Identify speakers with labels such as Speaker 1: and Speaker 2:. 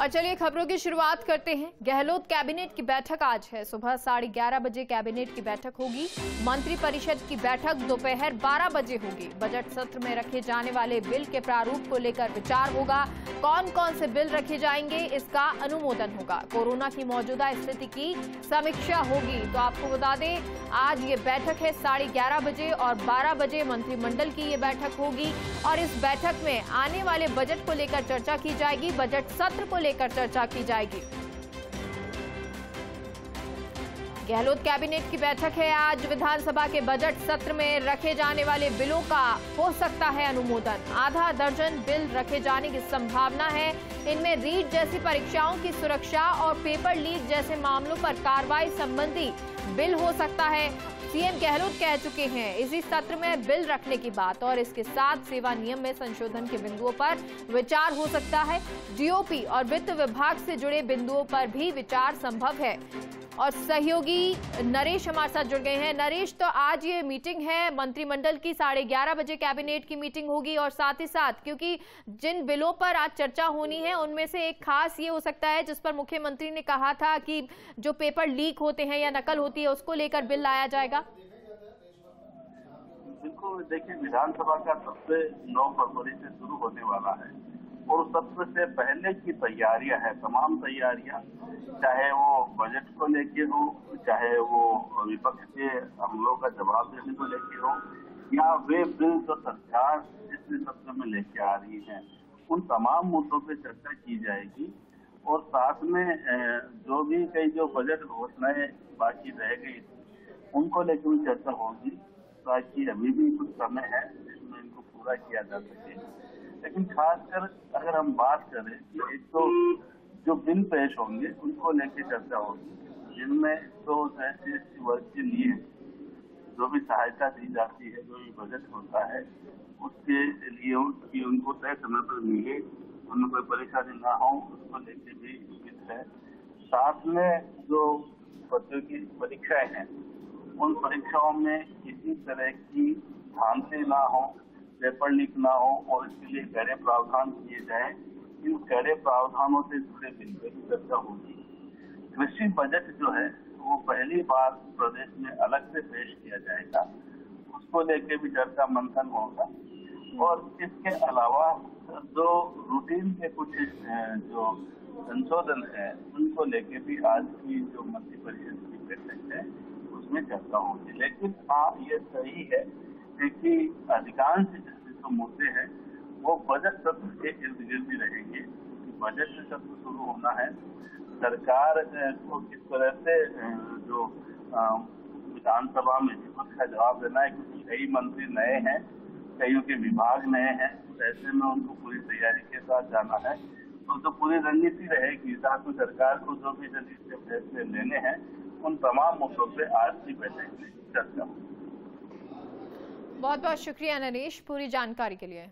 Speaker 1: और चलिए खबरों की शुरुआत करते हैं। गहलोत कैबिनेट की बैठक आज है। सुबह साढ़े ग्यारह बजे कैबिनेट की बैठक होगी। मंत्री परिषद की बैठक दोपहर 12 बजे होगी। बजट सत्र में रखे जाने वाले बिल के प्रारूप को लेकर विचार होगा। कौन कौन से बिल रखे जाएँगे, इसका अनुमोदन होगा। कोरोना की मौजूदा स्थिति की समीक्षा होगी। तो आपको बता दें, आज ये बैठक है साढ़े ग्यारह बजे और बारह बजे मंत्रिमंडल की ये बैठक होगी। और इस बैठक में आने वाले बजट को लेकर चर्चा की जाएगी। बजट सत्र को लेकर चर्चा की जाएगी। गहलोत कैबिनेट की बैठक है आज। विधानसभा के बजट सत्र में रखे जाने वाले बिलों का हो सकता है अनुमोदन। आधा दर्जन बिल रखे जाने की संभावना है। इनमें रीट जैसी परीक्षाओं की सुरक्षा और पेपर लीक जैसे मामलों पर कार्रवाई संबंधी बिल हो सकता है। सीएम गहलोत कह चुके हैं, इसी सत्र में बिल रखने की बात और इसके साथ सेवा नियम में संशोधन के बिंदुओं पर विचार हो सकता है। डीओपी और वित्त विभाग से जुड़े बिंदुओं पर भी विचार संभव है। और सहयोगी नरेश हमारे साथ जुड़ गए हैं। नरेश तो आज ये मीटिंग है, मंत्रिमंडल की साढ़े ग्यारह बजे कैबिनेट की मीटिंग होगी और साथ ही साथ, क्योंकि जिन बिलों पर आज चर्चा होनी है, उनमें से एक खास ये हो सकता है, जिस पर मुख्यमंत्री ने कहा था कि जो पेपर लीक होते हैं या नकल होती है, उसको लेकर बिल लाया जाएगा।
Speaker 2: बिल्कुल देखिए, विधानसभा का सबसे नौ फरवरी से शुरू होने वाला है। और सत्र से पहले की तैयारियाँ है, तमाम तैयारियाँ, चाहे वो बजट को लेके हो, चाहे वो विपक्ष के हमलों का जवाब देने को लेके हो, या वे बिल जो सरकार इस सत्र में लेके आ रही है, उन तमाम मुद्दों पे चर्चा की जाएगी। और साथ में जो भी कई जो बजट घोषणाएँ बाकी रह गई, उनको लेकर भी चर्चा होगी, ताकि अभी भी कुछ समय है जिसमें इनको पूरा किया जा सके। लेकिन खासकर अगर हम बात करें कि एक तो जो बिल पेश होंगे, उनको लेके चर्चा होगी। जिनमें तो एस वर्ग के लिए जो भी सहायता दी जाती है, जो भी बजट होता है, उसके लिए कि उनको तय समय पर मिले, उनमें कोई परेशानी ना हो, उसको लेके भी उचित है। साथ में जो बच्चों की परीक्षाएँ हैं, उन परीक्षाओं में किसी तरह की भ्रांति ना हो पेपर लीक ना हो और इसके लिए कड़े प्रावधान किए जाए, इन कड़े प्रावधानों से जुड़े बिल भी चर्चा होगी। कृषि बजट जो है, वो पहली बार प्रदेश में अलग से पेश किया जाएगा। उसको लेके भी चर्चा मंथन होगा। और इसके अलावा जो रूटीन के कुछ जो संशोधन है, उनको लेके भी आज की जो मंत्रिपरिषद की बैठक है, उसमें चर्चा होगी। लेकिन हाँ ये सही है कि अधिकांश जो मुद्दे हैं, वो बजट सत्र के इर्द गिर्द ही रहेंगे। बजट सत्र शुरू होना है। सरकार को किस तरह से जो विधानसभा में विपक्ष का जवाब देना है, क्योंकि कई मंत्री नए हैं, कईयों के विभाग नए हैं ऐसे में उनको पूरी तैयारी के साथ जाना है। तो जो पूरी रणनीति रहेगी साथ में सरकार को जो भी रणनीति फैसले लेने हैं, उन तमाम मुद्दों पर आज की बैठक में चर्चा होगी
Speaker 1: बहुत बहुत शुक्रिया नरेश पूरी जानकारी के लिए।